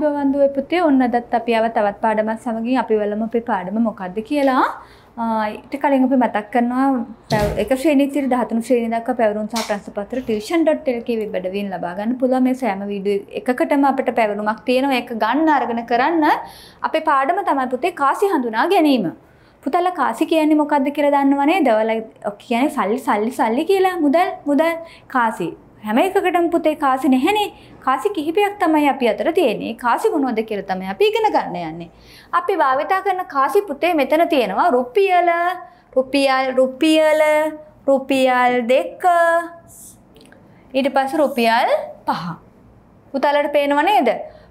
වන්දුවේ පුතේ ඔන්න අදත් අපි ආව තවත් පාඩමක් සමගින් අපි වලම අපේ පාඩම මොකක්ද කියලා. ඊට කලින් අපි මතක් කරනවා එක ශ්‍රේණිය ඉතිරි 13 ශ්‍රේණිය දක්වා පැවරුම් සහ ප්‍රශ්න පත්‍ර tuition.lk වෙබ් අඩවියෙන් ලබා ගන්න පුළුවන්. මේ සෑම වීඩියෝ එකකටම අපිට පැවරුමක් තියෙනවා. ඒක ගන්න අරගෙන කරන්න අපේ පාඩම තමයි පුතේ කාසි හඳුනා ගැනීම. පුතල්ලා කාසි කියන්නේ මොකක්ද කියලා දන්නව නේද? ඔයාලා කියන්නේ සල්ලි සල්ලි සල්ලි කියලා. මුදල් මුදල් කාසි. හැම එකකටම පුතේ කාසි නැහැනේ. කාසි කිහිපයක් තමයි අපි අතර තියෙන්නේ. කාසි මොනවද කියලා තමයි අපි ඉගෙන ගන්න යන්නේ. අපි භාවිතා කරන කාසි පුතේ මෙතන තියෙනවා රුපියල, රුපියල් රුපියල, රුපියල් දෙක. ඊට පස්සේ රුපියල් පහ. පුතාලට පේනව නේද?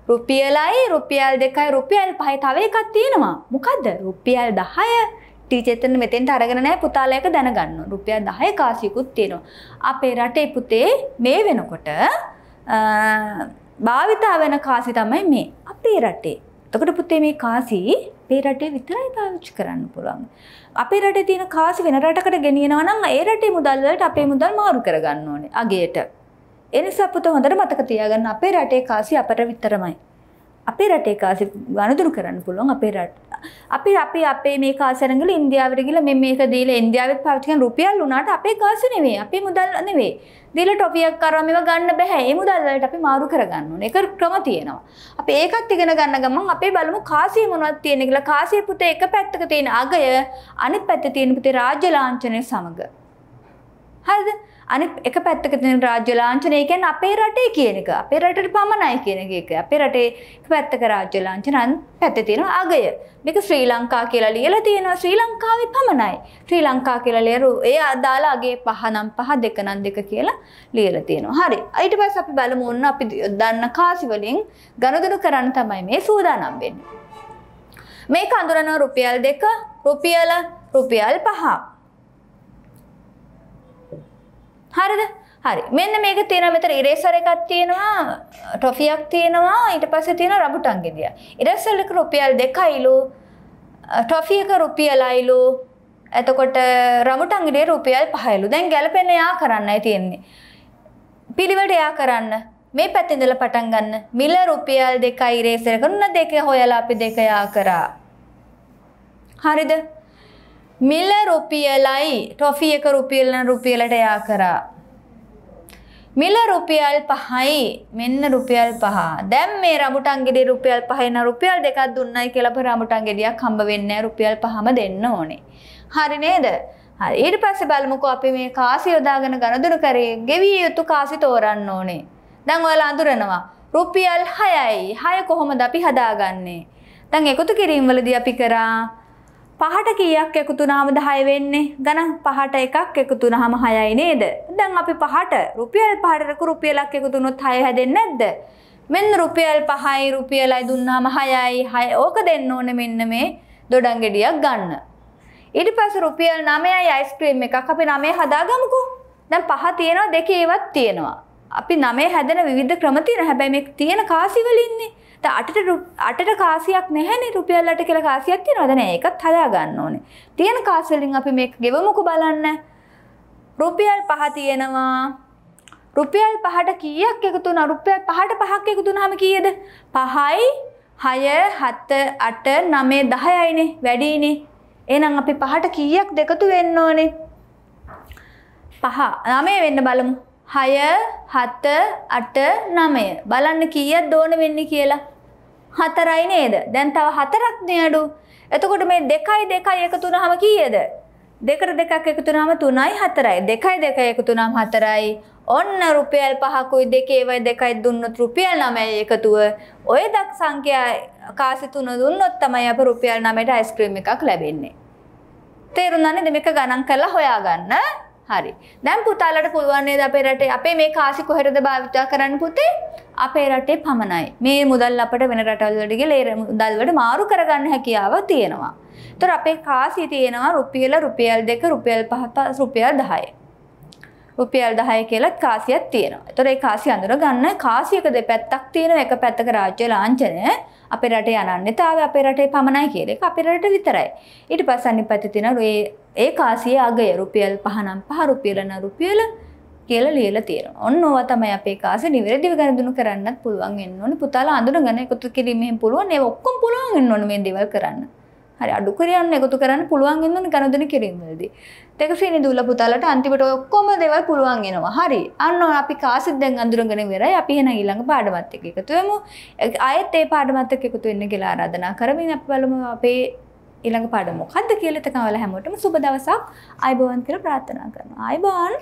රුපියලයි රුපියල් දෙකයි රුපියල් පහයි තව එකක් තියෙනවා. මොකද්ද? රුපියල් 10 ටීචෙතන මෙතෙන්ට අරගෙන නැහැ පුතාලයක දැනගන්න. රුපියල් 10 කාසියකුත් තියෙනවා. අපේ රටේ පුතේ මේ වෙනකොට භාවිතා වෙන කාසි තමයි මේ අපේ රටේ. එතකොට පුතේ මේ කාසි අපේ රටේ විතරයි පාවිච්චි කරන්න පුළුවන්. අපේ රටේ තියෙන කාසි වෙන රටකට ගෙනියනවා නම් ඒ රටේ මුදල් වලට අපේ මුදල් මාරු කරගන්න ඕනේ අගයට. ඒ නිසා පුතේ හොඳට මතක තියාගන්න අපේ රටේ කාසි අපට විතරමයි. අපේ රටේ කාසි ගනුදෙනු කරන්න පුළුවන් අපේ රට. අපි අපි අපේ මේ කාසරංගල ඉන්දියාවට ගිහලා මේ මේක දීලා ඉන්දියාවෙත් පාවිච්චි කරන රුපියල් උනාට අපේ කාසි නෙවෙයි. අපේ මුදල් නෙවෙයි. දීලා ටොපියක් කරා මේව ගන්න බෑ. ඒ මුදල් වලට අපි මාරු කරගන්න ඕනේ. ඒක ක්‍රම තියෙනවා. අපි ඒකත් ඉගෙන ගන්න ගමන් අපේ බලමු කාසිය මොනවද තියෙන්නේ කියලා. කාසිය පුතේ එක පැත්තක තියෙන අගය අනිත් පැත්තේ තියෙන පුතේ රාජ්‍ය ලාංඡනය සමග. හරිද? අනිත් එක පැත්තක තියෙන රාජ්‍ය ලාංඡනය කියන්නේ අපේ රටේ කියන එක. අපේ රටේ පමණයි කියන එක. අපේ රටේ එක පැත්තක රාජ්‍ය ලාංඡන අනිත් පැත්තේ තියෙන අගය. මේක ශ්‍රී ලංකා කියලා ලියලා තියෙනවා. ශ්‍රී ලංකාවේ පමණයි. ශ්‍රී ලංකා කියලා ලියරු ඒ අදාළ අගේ පහ නම් පහ දෙක නම් දෙක කියලා ලියලා තියෙනවා. හරි. ඊට පස්සේ අපි බලමු ඔන්න අපි දන්න කාසි වලින් ගනුදෙනු කරන්න තමයි මේ සූදානම් වෙන්නේ. මේක අඳුරනවා රුපියල් දෙක, රුපියල, රුපියල් පහ. හරිද? හරි. මෙන්න මේක තියෙනවා මෙතන ඉරේසර් එකක් තියෙනවා, ටොෆියක් තියෙනවා, ඊට පස්සේ තියෙනවා රබුටන් ගෙඩිය. ඉරේසර් එක රුපියල් 2යිලු, ටොෆි එක රුපියලයිලු, එතකොට රබුටන් ගෙඩිය රුපියල් 5යිලු. දැන් ගැලපෙන්න යා කරන්නයි තියෙන්නේ. පිළිවෙලට යා කරන්න. මේ පැත්තේ ඉඳලා පටන් ගන්න. මිල රුපියල් 2යි ඉරේසර් එක උන්න දෙක හොයලා අපි දෙක යා කරා. හරිද? මිල රුපියලයි ටොෆි එක රුපියල් නම් රුපියලට යා කරා. මිල රුපියල් 5යි මෙන්න රුපියල් 5. දැන් මේ රඹුටන් ගෙඩිය රුපියල් 5යි නම් රුපියල් දෙකක් දුන්නයි කියලා අපේ රඹුටන් ගෙඩියක් හම්බ වෙන්නේ රුපියල් 5ම දෙන්න ඕනේ. හරි නේද? හරි ඊට පස්සේ බලමුකෝ අපි මේ කාසි යොදාගෙන ගණදුරු කරේ ගෙවිය යුතු කාසි තෝරන්න ඕනේ. දැන් ඔයාලා අඳුරනවා රුපියල් 6යි. 6 කොහොමද අපි හදාගන්නේ? දැන් එකතු කිරීම වලදී අපි කරා පහට කීයක් එකතු වුණාම 10 වෙන්නේ? ගණන් පහට එකක් එකතු වුණාම 6යි නේද? දැන් අපි පහට රුපියල් පහට රුපියලක් එකතු වුණොත් 6 හැදෙන්නේ නැද්ද? මෙන්න රුපියල් 5යි රුපියලයි දුන්නාම 6යි 6 ඕක දෙන්න ඕනේ මෙන්න මේ දොඩම් ගෙඩියක් ගන්න. ඊට පස්සේ රුපියල් 9යි අයිස්ක්‍රීම් එකක් අපි 9 හදාගමුකෝ. දැන් පහ තියෙනවා දෙකේ ඒවත් තියෙනවා. අපි 9 හැදෙන විවිධ ක්‍රම තියෙනවා. හැබැයි මේ තියෙන කාසි වලින්නේ අටට අටට කාසියක් නැහැනේ රුපියල් 8 කියලා කාසියක් තියෙනවා. දැන් ඒකත් හදා ගන්න ඕනේ. තියෙන කාසි වලින් අපි මේක ගෙවමුකෝ බලන්න. රුපියල් 5 තියෙනවා. රුපියල් 5ට කීයක් එකතු වුණා? රුපියල් 5ට 5ක් එකතු වුණාම කීයද? 5යි 6 7 8 9 10යිනේ. වැඩිනේ. එහෙනම් අපි 5ට කීයක් දෙකතු වෙන්න ඕනේ? 5 9 වෙන්න බලමු. 6 7 8 9 බලන්න කීයක් දෝන වෙන්නේ කියලා. හතරයි නේද? දැන් තව හතරක් නේ අඩු. එතකොට මේ 2යි 2යි එකතු වුනහම කීයද? දෙකට දෙකක් එකතු වුනහම 3යි 4යි. 2යි 2යි එකතු වුනහම 4යි. ඔන්න රුපියල් 5කුයි දෙකේ වයි දෙකයි දුන්නොත් රුපියල් 9යි එකතුව. ඔය දක් සංඛ්‍යා කාසි තුන දුන්නොත් තමයි අප රුපියල් 9ට අයිස්ක්‍රීම් එකක් ලැබෙන්නේ. තේරුණා නේද? මේක ගණන් කරලා හොයාගන්න. හරි. දැන් පුතාලට පුළුවන් නේද අපේ රටේ අපේ මේ කාසි කොහෙටද භාවිතා කරන්න පුතේ? අපේ රටේ පමණයි. මේ මුදල් අපට වෙන රටවල් වලට ගිහලා ඒ මුදල් වලට මාරු කරගන්න හැකියාව තියෙනවා. ඒතර අපේ කාසිය තියෙනවා රුපියල රුපියල් 2 රුපියල් 5 රුපියල් 10. රුපියල් 10 කියලත් කාසියක් තියෙනවා. ඒතර ඒ කාසිය අඳුර ගන්න කාසියක දෙපැත්තක් තියෙනවා. එක පැත්තක රාජ්‍ය ලාංඡනය අපේ රටේ අනන්‍යතාවය අපේ රටේ පමණයි කියලා එක අපේ රටේ විතරයි. ඊට පස්සේ අනිත් පැත්තේ තියෙනවා ඒ ඒ කාසියේ අගය රුපියල් 5 නම් 5 රුපියල නම් රුපියල කියලා ලියලා තියෙනවා. ඔන්න ඕවා තමයි අපේ කාසේ නිවැරදිව ගනුදෙනු කරන්නත් පුළුවන් වෙන්න ඕනේ. පුතාලා අඳුනගෙන එකතු කිරීමෙන් පුළුවන්. ඒවා ඔක්කොම පුළුවන් වෙන්න ඕනේ මේ දේවල් කරන්න. හරි අඩු කරයන්න එකතු කරන්න පුළුවන් වෙන්න ඕනේ ගනුදෙනු කිරීමවලදී. දෙකසිනි දුල පුතාලට අන්තිමට ඔක්කොම දේවල් පුළුවන් වෙනවා. හරි. අන්න අපි කාසිත් දැන් අඳුරගෙන ඉවරයි. අපි එහෙනම් ඊළඟ පාඩමත් එක්ක එකතු වෙමු. ආයෙත් ඒ පාඩමත් එක්ක එකතු වෙන්න කියලා ආරාධනා කරමින් අපි බලමු අපේ ඊළඟ පාඩම මොකක්ද කියලා එතකම ඔයාලා හැමෝටම සුබ දවසක් ආයුබෝවන් කියලා ප්‍රාර්ථනා කරනවා. ආයුබෝවන්